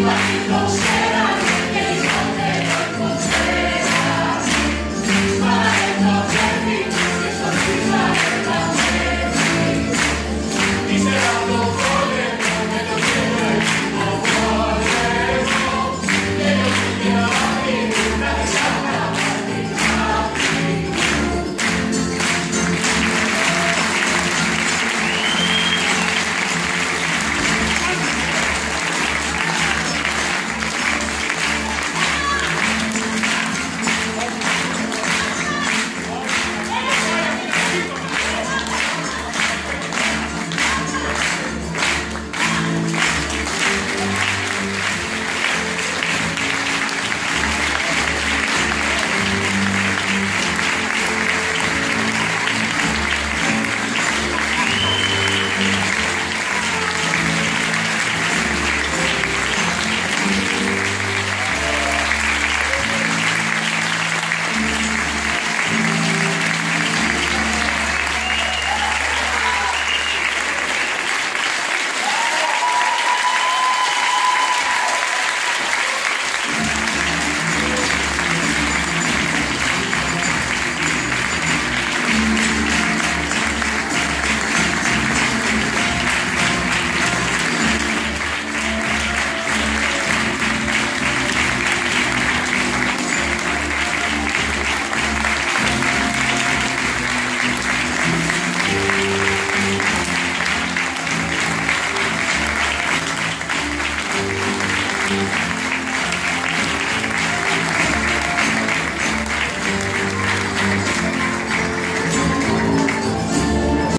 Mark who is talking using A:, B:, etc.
A: you, you don't say.